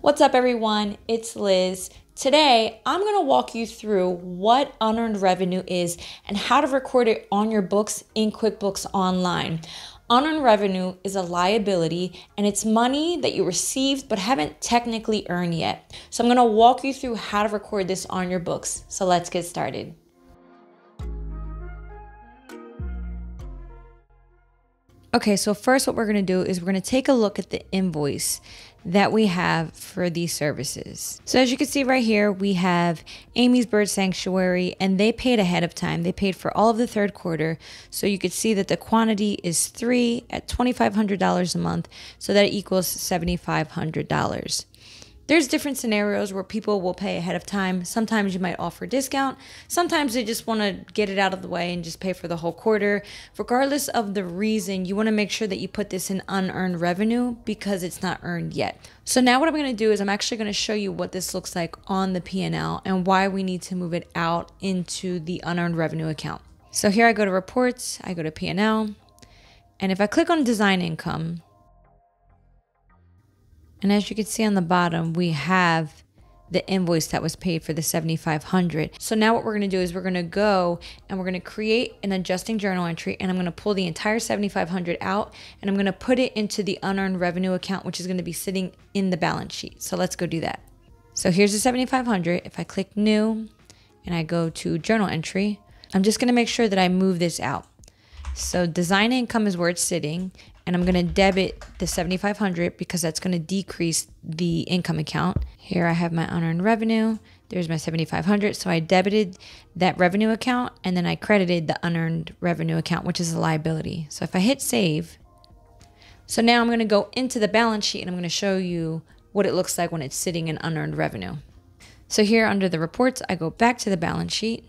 What's up, everyone? It's Liz. Today, I'm going to walk you through what unearned revenue is and how to record it on your books in QuickBooks Online. Unearned revenue is a liability and it's money that you received but haven't technically earned yet. So, I'm going to walk you through how to record this on your books. So, let's get started. Okay, so first, what we're going to do is we're going to take a look at the invoice that we have for these services. So, as you can see right here, we have Amy's Bird Sanctuary, and they paid ahead of time. They paid for all of the third quarter. So, you could see that the quantity is three at $2,500 a month. So, that equals $7,500. There's different scenarios where people will pay ahead of time. Sometimes you might offer a discount. Sometimes they just want to get it out of the way and just pay for the whole quarter. Regardless of the reason, you want to make sure that you put this in unearned revenue because it's not earned yet. So now what I'm going to do is I'm actually going to show you what this looks like on the P&L and why we need to move it out into the unearned revenue account. So here I go to reports, I go to P&L, and if I click on design income, and as you can see on the bottom, we have the invoice that was paid for the 7500 so now what we're going to do is we're going to go and we're going to create an adjusting journal entry and i'm going to pull the entire 7500 out and i'm going to put it into the unearned revenue account which is going to be sitting in the balance sheet. So let's go do that. So here's the 7500 if i click new and i go to journal entry i'm just going to make sure that i move this out. So design income is where it's sitting and I'm to debit the 7500 because that's to decrease the income account. Here I have my unearned revenue. There's my 7500 so I debited that revenue account and then I credited the unearned revenue account which is a liability. So if I hit save, so now I'm to go into the balance sheet and I'm to show you what it looks like when it's sitting in unearned revenue. So here under the reports, I go back to the balance sheet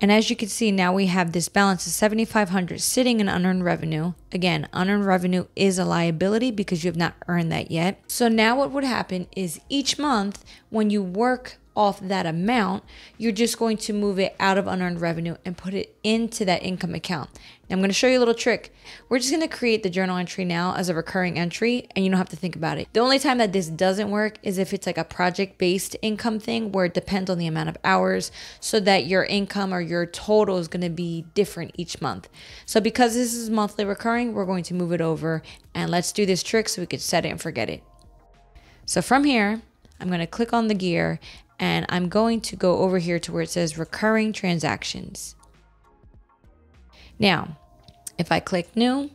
and as you can see, now we have this balance of 7,500 sitting in unearned revenue. Again, unearned revenue is a liability because you have not earned that yet. So now what would happen is each month when you work off that amount, you're just going to move it out of unearned revenue and put it into that income account. Now I'm going to show you a little trick. We're just going to create the journal entry now as a recurring entry and you don't have to think about it. The only time that this doesn't work is if it's like a project based income thing where it depends on the amount of hours so that your income or your total is going to be different each month. So because this is monthly recurring, we're going to move it over and let's do this trick so we could set it and forget it. So from here, I'm going to click on the gear and I'm going to go over here to where it says recurring transactions. Now, if I click new,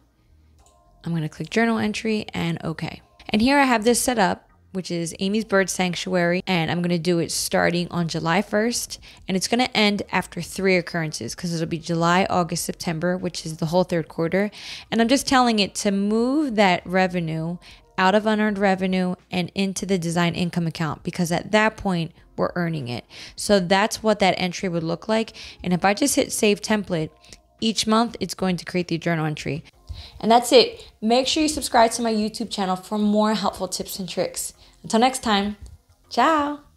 I'm going to click journal entry and okay. And here I have this set up, which is Amy's Bird Sanctuary, and I'm going to do it starting on July 1st, and it's going to end after three occurrences because it'll be July, August, September, which is the whole third quarter. And I'm just telling it to move that revenue out of unearned revenue and into the design income account because at that point we're earning it. So that's what that entry would look like. And if I just hit save template, each month it's going to create the journal entry. And that's it. Make sure you subscribe to my YouTube channel for more helpful tips and tricks. Until next time, ciao.